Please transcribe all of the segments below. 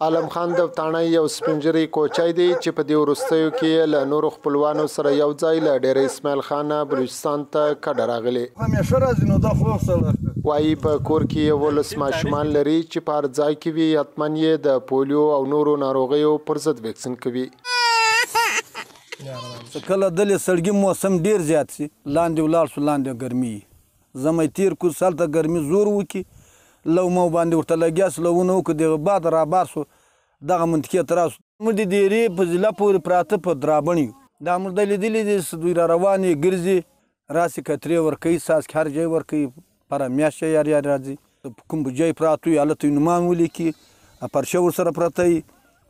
عالم خان د تاڼه یو سپنجری کوچای دی چې په دې ورستیو کې له نورو خپلوانو سره یو ځای له ډېر اسماعیل خان بلوچستان ته کډه راغلی همیشه راځي نو دا خو سره وایي په کور کې یو لس ماشومان لري چې په هر ځای کې وي حتما یې د پولیو او نورو ناروغیو پر ضد ویکسین کوي کله دلې سړګي موسم ډیر زیات سي لاندې ولاړ سو لاندې ګرمي زمی تیر کوز سالته ګرمی زور وکی لو مو باندی ورته لګیا سو لوونه وکړو دیغه بعد رابار سو دغه منطقی ته راسو. موږ د ديرې په ضلع پورې پراته په درابڼ يو. دا موږ ده ليدلي دي څه دوی راروانې ګرځي راسي کترې ورکوي څاڅکي هر جای ورکوي پره مياشت يا يار يار راځي په کوم په جای پراته وي هلته يې نومان وليکي پرچه ورسره پرته وي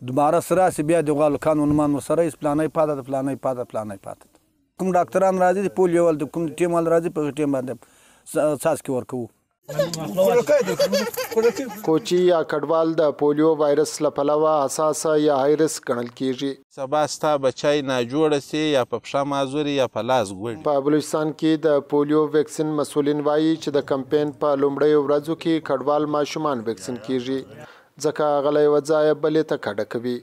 دوباره څه راسي بيا د غوا لکانو نومان ورسره وي پلانی پاته ده پلانی پاته ده پلانی پاته ده. کوم ډاکتران راځي د پولیو ول د کوم ټیم ول راځي په ټیم باندې څاڅکي ورکوو کوچی یا کډوال د پولیو وایرس له پلوه حساسه یا های ریسک ګڼل کیږي. سبا ستا بچی ناجوړ شي یا په پښه معذوري یا په لاس ګوډي. په بلوچستان کې د پولیو ویکسین مسؤلین وايي چې د کمپین په لومړیو ورځو کې کډوال ماشومان ویکسین کیږي ځکه هغه له یوه ځایه بلې ته کډه کوي.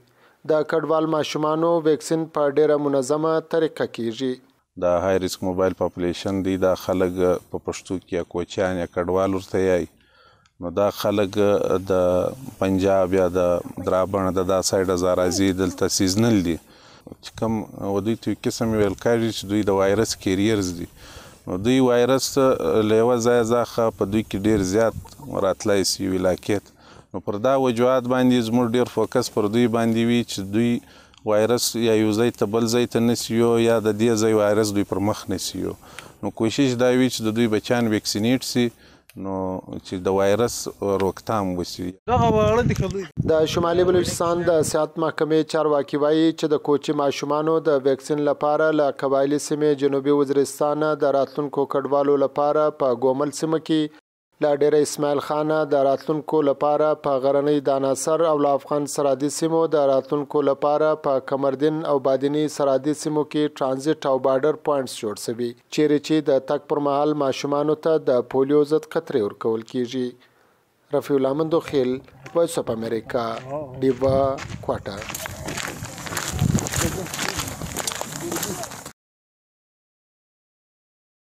د کډوال ماشومانو ویکسین په ډیره منظمه طریقه کیږي. دا های ریسک موبایل پاپولیشن دی دا خلګ په پښتو کي یا کوچیان یا کډوال ورته یای نو دا خلګ د پنجاب یا د درابڼ د دا سایډه زارازی دلته سیزنل دی چی کوم ودوی ته یو قسم ویل کاږی چی دوی د وایرس کیریرز دی نو دوی وایرس له یوه ځایه ځاخه په دوی کی ډیر زیات راتلای سی یو علاقی ته. نو پر دا وجوهات باندي زموږ ډېر فوکس پر دوی باندي وي چي دوی وايرس يا يو ځای ته بل ځای ته نه سيو يا د دې ځای وايرس دوی پر مخ نه سيو نو کوشش دا وي چي د دوی بچيان ويکسينيټ سي نو چي د وايرس روکتام وسي. دغه واړه دي که لوی دي؟ د شمالي بلوچستان د صحت محکمې چارواکي وايي چې د کوچي ماشومانو د ویکسین لپاره له قبایلي سیمې جنوبي وزیرستان نه د راتلونکو کډوالو لپاره په ګومل سیمه کې له ډېره اسماعیل خانه د راتلونکو لپاره په غرنۍ داناصر او له افغان سرحدي سیمو د راتلونکو لپاره په کمردین او بادیني سرحدي سیمو کې ټرانزیټ او بارډر پوینټس جوړ شوي چیرې چې د تګ پر مهال ماشومانو ته د پولیو ضد قطرې ورکول کیږي. رفیع الله مندوخیل، وایس اف امریکا، ډیوه کوټه.